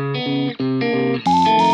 Música